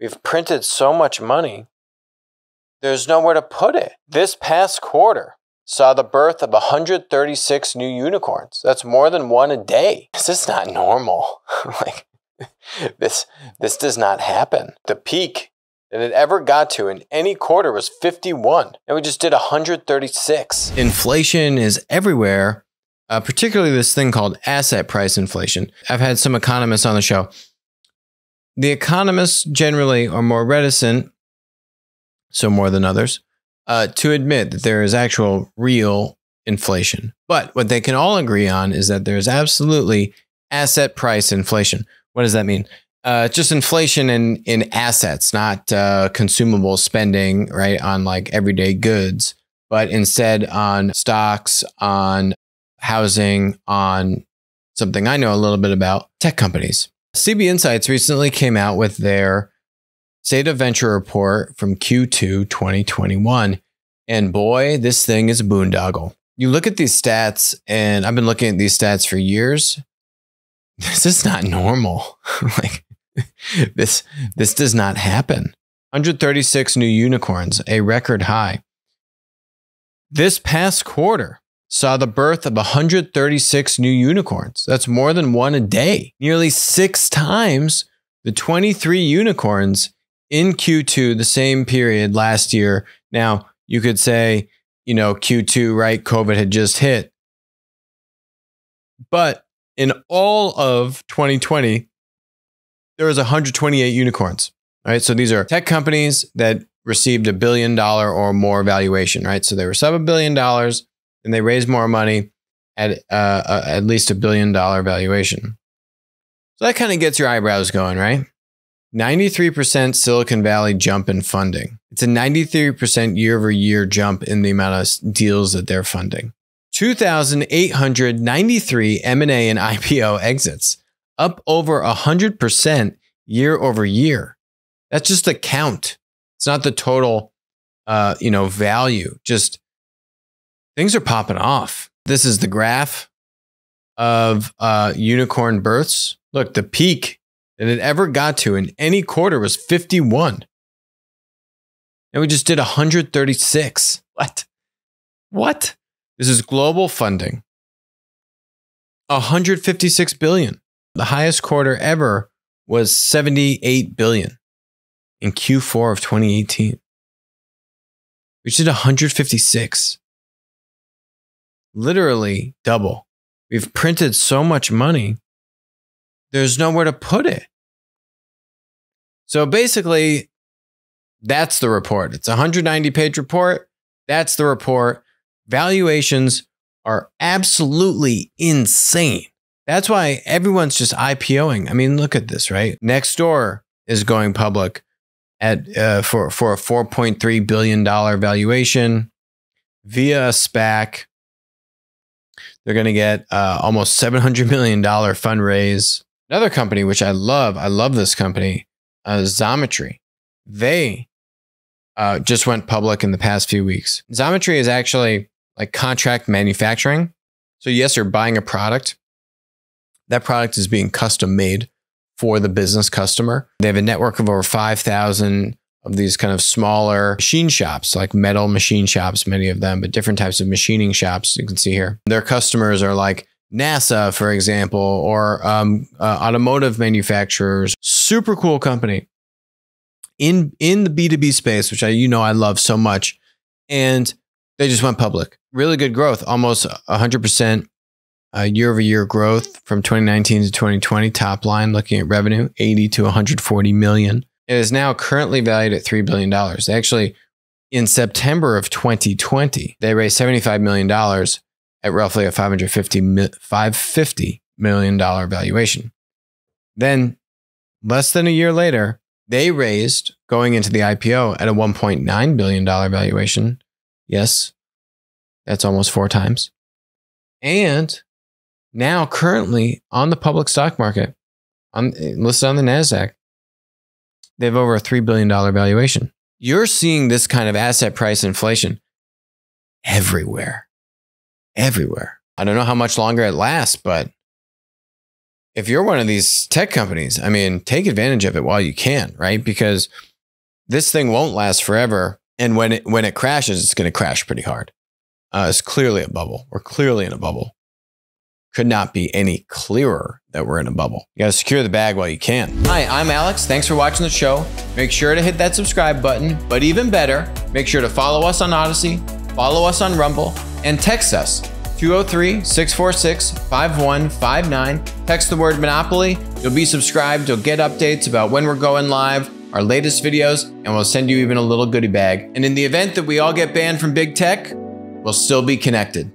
We've printed so much money, there's nowhere to put it. This past quarter saw the birth of 136 new unicorns. That's more than one a day. This is not normal. like this this does not happen. The peak that it ever got to in any quarter was 51, and we just did 136. Inflation is everywhere, uh, particularly this thing called asset price inflation. I've had some economists on the show. The economists generally are more reticent, so more than others, uh, to admit that there is actual real inflation. But what they can all agree on is that there is absolutely asset price inflation. What does that mean? Uh, just inflation in in assets, not uh, consumable spending, right? On like everyday goods, but instead on stocks, on housing, on something I know a little bit about tech companies. CB Insights recently came out with their State of Venture report from Q2 2021. And boy, this thing is a boondoggle. You look at these stats, and I've been looking at these stats for years. This is not normal. like this, this does not happen. 136 new unicorns, a record high. This past quarter saw the birth of 136 new unicorns. That's more than one a day, nearly six times the 23 unicorns in Q2, the same period last year. Now, you could say, you know, Q2, right? COVID had just hit. But in all of 2020, there was 128 unicorns. Right. So these are tech companies that received a billion dollar or more valuation, right? So they were sub a billion dollars and they raised more money at uh, uh, at least a billion dollar valuation. So that kind of gets your eyebrows going, right? 93% Silicon Valley jump in funding. It's a 93% year over year jump in the amount of deals that they're funding. 2,893 M&A and IPO exits, up over 100% year over year. That's just a count. It's not the total, uh, you know, value. Just things are popping off. This is the graph of uh, unicorn births. Look, the peak that it ever got to in any quarter was 51. And we just did 136. What? What? This is global funding. 156 billion. The highest quarter ever was 78 billion in Q4 of 2018. We did 156. Literally double. We've printed so much money there's nowhere to put it. So basically, that's the report. It's a 190 page report. That's the report. Valuations are absolutely insane. That's why everyone's just IPOing. I mean, look at this, right? Nextdoor is going public at uh, for for a 4.3 billion dollar valuation via SPAC. They're going to get uh, almost 700 million dollar fundraise. Another company, which I love, I love this company, uh, Xometry. They uh, just went public in the past few weeks. Xometry is actually like contract manufacturing. So, yes, you're buying a product. That product is being custom made for the business customer. They have a network of over 5,000 of these kind of smaller machine shops, like metal machine shops, many of them, but different types of machining shops you can see here. Their customers are like NASA, for example, or um, uh, automotive manufacturers. Super cool company in in the B two B space, which I you know I love so much, and they just went public. Really good growth, almost hundred percent uh, year over year growth from 2019 to 2020. Top line, looking at revenue, 80 to 140 million. It is now currently valued at three billion dollars. Actually, in September of 2020, they raised 75 million dollars at roughly a 550, $550 million valuation. Then, less than a year later, they raised going into the IPO at a $1.9 billion valuation. Yes, that's almost four times. And now, currently on the public stock market, on, listed on the NASDAQ, they have over a $3 billion valuation. You're seeing this kind of asset price inflation everywhere everywhere. I don't know how much longer it lasts, but if you're one of these tech companies, I mean, take advantage of it while you can, right? Because this thing won't last forever. And when it when it crashes, it's going to crash pretty hard. Uh, it's clearly a bubble. We're clearly in a bubble. Could not be any clearer that we're in a bubble. You got to secure the bag while you can. Hi, I'm Alex. Thanks for watching the show. Make sure to hit that subscribe button, but even better, make sure to follow us on Odysee, follow us on Rumble, and text us 203 646 5159. Text the word Monopoly. You'll be subscribed. You'll get updates about when we're going live, our latest videos, and we'll send you even a little goodie bag. And in the event that we all get banned from big tech, we'll still be connected.